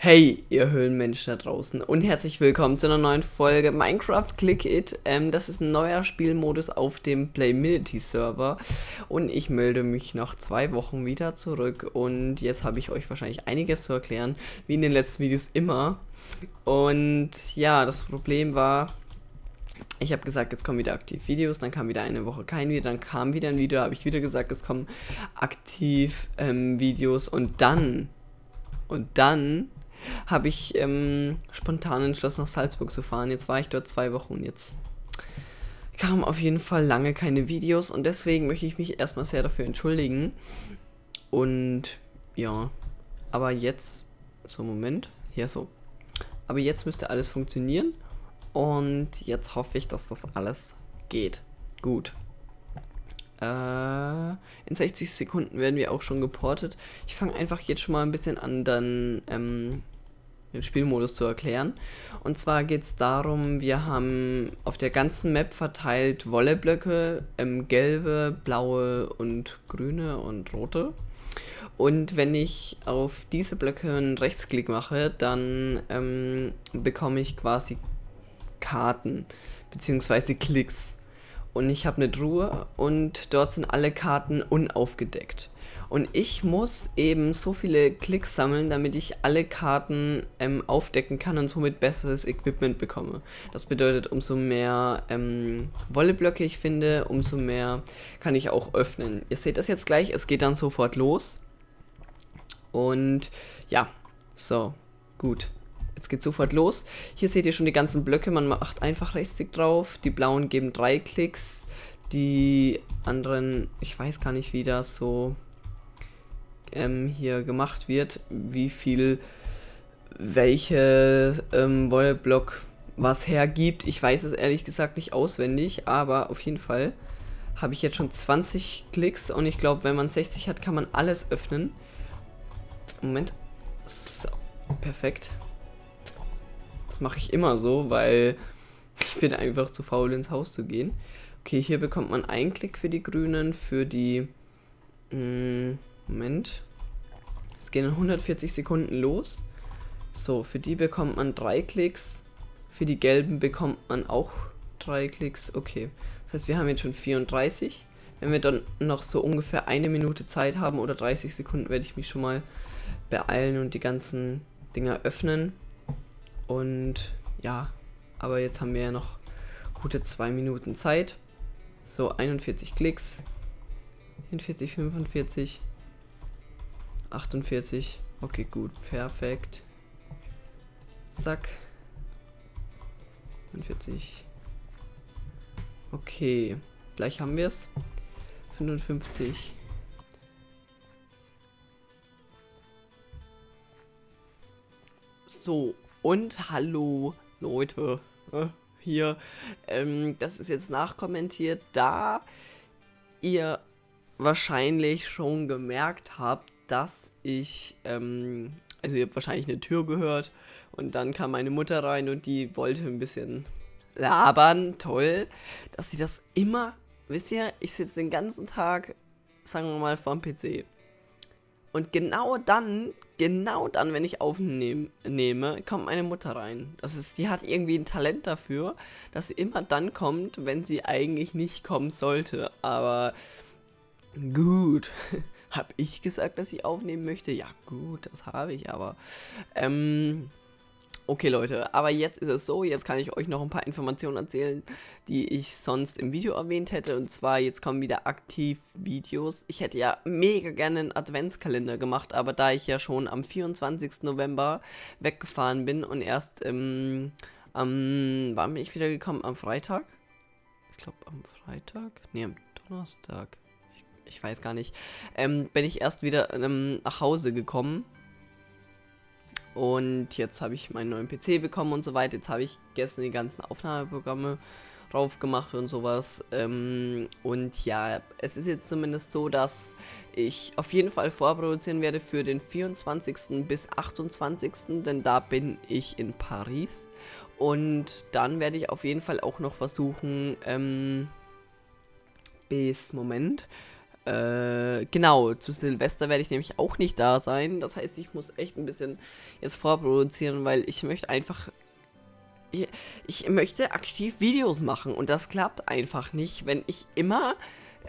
Hey, ihr Höhlenmenschen da draußen und herzlich willkommen zu einer neuen Folge Minecraft Click It. Ähm, das ist ein neuer Spielmodus auf dem Playmility Server und ich melde mich nach zwei Wochen wieder zurück und jetzt habe ich euch wahrscheinlich einiges zu erklären, wie in den letzten Videos immer. Und ja, das Problem war, ich habe gesagt, jetzt kommen wieder aktiv Videos, dann kam wieder eine Woche kein Video, dann kam wieder ein Video, habe ich wieder gesagt, es kommen aktiv ähm, Videos und dann, und dann habe ich ähm, spontan entschlossen, nach Salzburg zu fahren. Jetzt war ich dort zwei Wochen und jetzt kamen auf jeden Fall lange keine Videos und deswegen möchte ich mich erstmal sehr dafür entschuldigen. Und ja, aber jetzt, so Moment, ja so. Aber jetzt müsste alles funktionieren und jetzt hoffe ich, dass das alles geht. Gut. Äh, in 60 Sekunden werden wir auch schon geportet. Ich fange einfach jetzt schon mal ein bisschen an, dann ähm, den Spielmodus zu erklären. Und zwar geht es darum, wir haben auf der ganzen Map verteilt Wolleblöcke, ähm, gelbe, blaue und grüne und rote. Und wenn ich auf diese Blöcke einen Rechtsklick mache, dann ähm, bekomme ich quasi Karten bzw. Klicks. Und ich habe eine Truhe und dort sind alle Karten unaufgedeckt. Und ich muss eben so viele Klicks sammeln, damit ich alle Karten ähm, aufdecken kann und somit besseres Equipment bekomme. Das bedeutet, umso mehr ähm, Wolleblöcke ich finde, umso mehr kann ich auch öffnen. Ihr seht das jetzt gleich, es geht dann sofort los. Und ja, so, gut. Jetzt geht sofort los. Hier seht ihr schon die ganzen Blöcke. Man macht einfach Rechtsklick drauf. Die blauen geben drei Klicks. Die anderen, ich weiß gar nicht, wie das so ähm, hier gemacht wird, wie viel welche ähm, Wollblock was hergibt. Ich weiß es ehrlich gesagt nicht auswendig, aber auf jeden Fall habe ich jetzt schon 20 Klicks und ich glaube, wenn man 60 hat, kann man alles öffnen. Moment. So, perfekt. Mache ich immer so, weil ich bin einfach zu faul ins Haus zu gehen. Okay, hier bekommt man einen Klick für die Grünen, für die... Hm, Moment. Es gehen in 140 Sekunden los. So, für die bekommt man drei Klicks. Für die gelben bekommt man auch drei Klicks. Okay. Das heißt, wir haben jetzt schon 34. Wenn wir dann noch so ungefähr eine Minute Zeit haben oder 30 Sekunden, werde ich mich schon mal beeilen und die ganzen Dinger öffnen. Und ja, aber jetzt haben wir ja noch gute zwei Minuten Zeit. So, 41 Klicks. 44, 45. 48. Okay, gut. Perfekt. Zack. 49. Okay. Gleich haben wir es. 55. So. Und hallo, Leute. Äh, hier. Ähm, das ist jetzt nachkommentiert, da ihr wahrscheinlich schon gemerkt habt, dass ich, ähm, also ihr habt wahrscheinlich eine Tür gehört und dann kam meine Mutter rein und die wollte ein bisschen labern. Toll, dass sie das immer, wisst ihr, ich sitze den ganzen Tag, sagen wir mal, vorm PC. Und genau dann, genau dann, wenn ich aufnehme, kommt meine Mutter rein. Das ist, die hat irgendwie ein Talent dafür, dass sie immer dann kommt, wenn sie eigentlich nicht kommen sollte. Aber gut. Habe ich gesagt, dass ich aufnehmen möchte? Ja, gut, das habe ich, aber. Ähm, okay, Leute, aber jetzt ist es so, jetzt kann ich euch noch ein paar Informationen erzählen, die ich sonst im Video erwähnt hätte. Und zwar, jetzt kommen wieder aktiv Videos. Ich hätte ja mega gerne einen Adventskalender gemacht, aber da ich ja schon am 24. November weggefahren bin und erst ähm, am. Wann bin ich wieder gekommen? Am Freitag? Ich glaube, am Freitag? Ne, am Donnerstag ich weiß gar nicht, ähm, bin ich erst wieder ähm, nach Hause gekommen. Und jetzt habe ich meinen neuen PC bekommen und so weiter. Jetzt habe ich gestern die ganzen Aufnahmeprogramme drauf gemacht und sowas. Ähm, und ja, es ist jetzt zumindest so, dass ich auf jeden Fall vorproduzieren werde für den 24. bis 28. Denn da bin ich in Paris. Und dann werde ich auf jeden Fall auch noch versuchen, ähm, bis Moment, äh, genau, zu Silvester werde ich nämlich auch nicht da sein. Das heißt, ich muss echt ein bisschen jetzt vorproduzieren, weil ich möchte einfach. Ich, ich möchte aktiv Videos machen und das klappt einfach nicht, wenn ich immer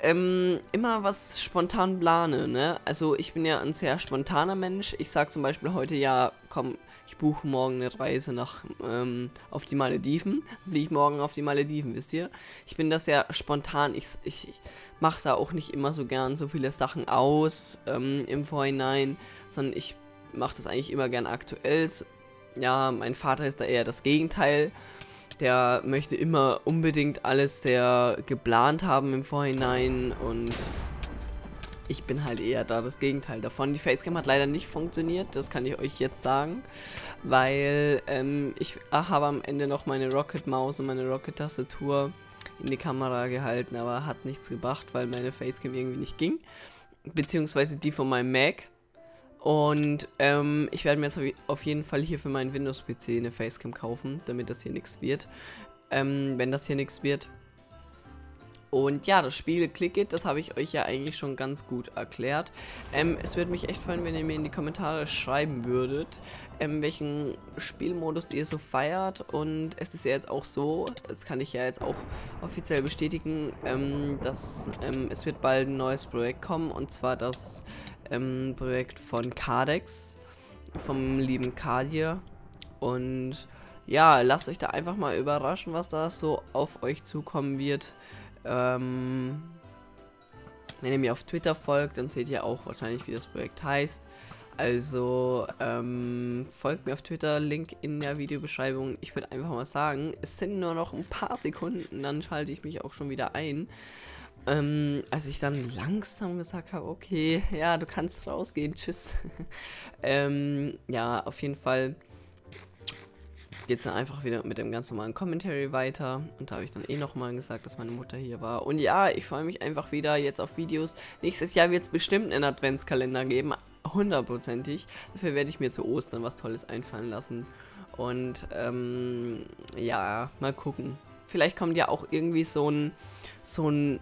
ähm, immer was spontan plane, ne? Also ich bin ja ein sehr spontaner Mensch. Ich sag zum Beispiel heute, ja, komm, ich buche morgen eine Reise nach ähm, auf die Malediven. Fliege morgen auf die Malediven, wisst ihr? Ich bin da sehr spontan. Ich, ich, ich mache da auch nicht immer so gern so viele Sachen aus ähm, im Vorhinein, sondern ich mache das eigentlich immer gern aktuell. Ja, mein Vater ist da eher das Gegenteil der möchte immer unbedingt alles sehr geplant haben im Vorhinein und ich bin halt eher da das Gegenteil davon. Die Facecam hat leider nicht funktioniert, das kann ich euch jetzt sagen, weil ähm, ich habe am Ende noch meine Rocket Maus und meine Rocket Tastatur in die Kamera gehalten, aber hat nichts gebracht, weil meine Facecam irgendwie nicht ging. Beziehungsweise die von meinem Mac. Und ähm, ich werde mir jetzt auf jeden Fall hier für meinen Windows-PC eine Facecam kaufen, damit das hier nichts wird. Ähm, wenn das hier nichts wird. Und ja, das Spiel Click das habe ich euch ja eigentlich schon ganz gut erklärt. Ähm, es würde mich echt freuen, wenn ihr mir in die Kommentare schreiben würdet, ähm, welchen Spielmodus ihr so feiert. Und es ist ja jetzt auch so, das kann ich ja jetzt auch offiziell bestätigen, ähm, dass ähm, es wird bald ein neues Projekt kommen. Und zwar das ähm, Projekt von Cardex, vom lieben Kadir. Und ja, lasst euch da einfach mal überraschen, was da so auf euch zukommen wird. Ähm, wenn ihr mir auf Twitter folgt, dann seht ihr auch wahrscheinlich, wie das Projekt heißt. Also ähm, folgt mir auf Twitter, Link in der Videobeschreibung. Ich würde einfach mal sagen, es sind nur noch ein paar Sekunden, dann schalte ich mich auch schon wieder ein. Ähm, als ich dann langsam gesagt habe, okay, ja, du kannst rausgehen, tschüss. ähm, ja, auf jeden Fall geht es dann einfach wieder mit dem ganz normalen Commentary weiter. Und da habe ich dann eh nochmal gesagt, dass meine Mutter hier war. Und ja, ich freue mich einfach wieder jetzt auf Videos. Nächstes Jahr wird es bestimmt einen Adventskalender geben, hundertprozentig. Dafür werde ich mir zu Ostern was Tolles einfallen lassen. Und ähm, ja, mal gucken. Vielleicht kommt ja auch irgendwie so ein, so ein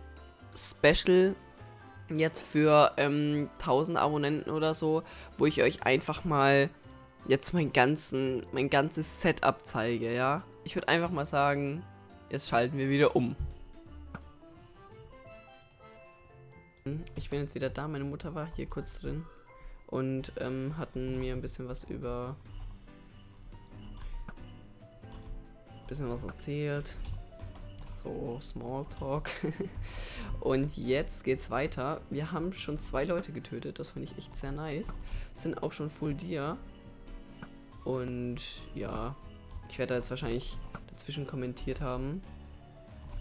Special jetzt für ähm, 1000 Abonnenten oder so, wo ich euch einfach mal jetzt mein, ganzen, mein ganzes Setup zeige, ja. Ich würde einfach mal sagen, jetzt schalten wir wieder um. Ich bin jetzt wieder da, meine Mutter war hier kurz drin und ähm, hatten mir ein bisschen was über bisschen was erzählt so Smalltalk. und jetzt geht's weiter. Wir haben schon zwei Leute getötet, das finde ich echt sehr nice. Sind auch schon Full Dia. Und ja, ich werde da jetzt wahrscheinlich dazwischen kommentiert haben.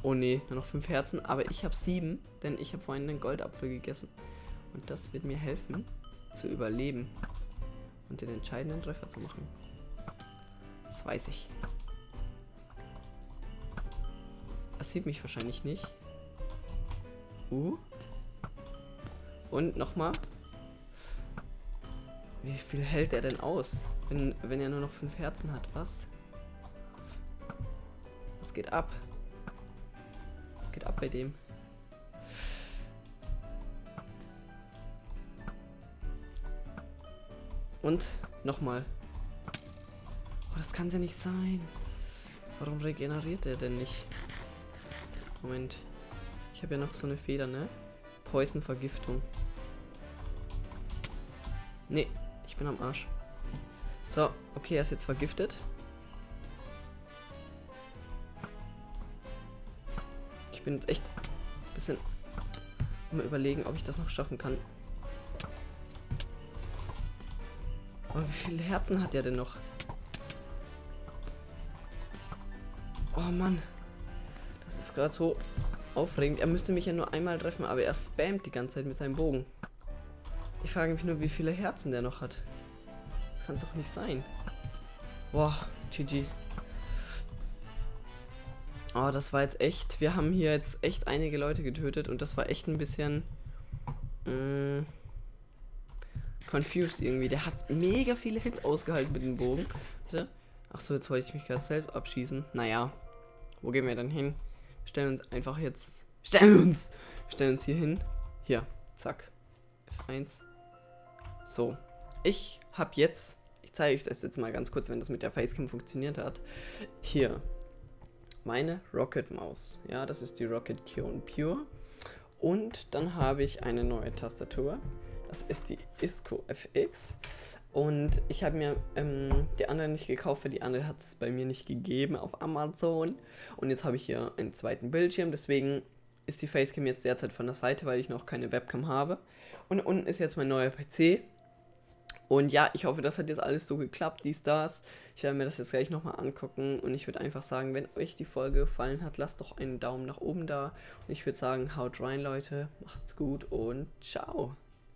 Oh ne, nur noch fünf Herzen, aber ich habe sieben, denn ich habe vorhin einen Goldapfel gegessen. Und das wird mir helfen, zu überleben und den entscheidenden Treffer zu machen. Das weiß ich. Sieht mich wahrscheinlich nicht. Uh. Und nochmal. Wie viel hält er denn aus? Wenn, wenn er nur noch fünf Herzen hat, was? Was geht ab? Was geht ab bei dem? Und nochmal. Oh, das kann ja nicht sein. Warum regeneriert er denn nicht? Moment. Ich habe ja noch so eine Feder, ne? Poison-Vergiftung. Ne, ich bin am Arsch. So, okay, er ist jetzt vergiftet. Ich bin jetzt echt ein bisschen mal überlegen, ob ich das noch schaffen kann. Aber wie viele Herzen hat er denn noch? Oh Mann gerade so aufregend. Er müsste mich ja nur einmal treffen, aber er spammt die ganze Zeit mit seinem Bogen. Ich frage mich nur, wie viele Herzen der noch hat. Das kann es doch nicht sein. Boah, GG. Oh, das war jetzt echt. Wir haben hier jetzt echt einige Leute getötet und das war echt ein bisschen. Mh, mm, confused irgendwie. Der hat mega viele Hits ausgehalten mit dem Bogen. Achso, jetzt wollte ich mich gerade selbst abschießen. Naja, wo gehen wir dann hin? Stellen uns einfach jetzt. Stellen uns! Stellen uns hier hin. Hier. Zack. F1. So. Ich habe jetzt, ich zeige euch das jetzt mal ganz kurz, wenn das mit der Facecam funktioniert hat. Hier. Meine Rocket Maus. Ja, das ist die Rocket Kion Pure. Und dann habe ich eine neue Tastatur. Das ist die Isco FX. Und ich habe mir ähm, die andere nicht gekauft, weil die andere hat es bei mir nicht gegeben auf Amazon. Und jetzt habe ich hier einen zweiten Bildschirm. Deswegen ist die Facecam jetzt derzeit von der Seite, weil ich noch keine Webcam habe. Und unten ist jetzt mein neuer PC. Und ja, ich hoffe, das hat jetzt alles so geklappt, dies, das. Ich werde mir das jetzt gleich nochmal angucken und ich würde einfach sagen, wenn euch die Folge gefallen hat, lasst doch einen Daumen nach oben da. Und ich würde sagen, haut rein, Leute, macht's gut und ciao.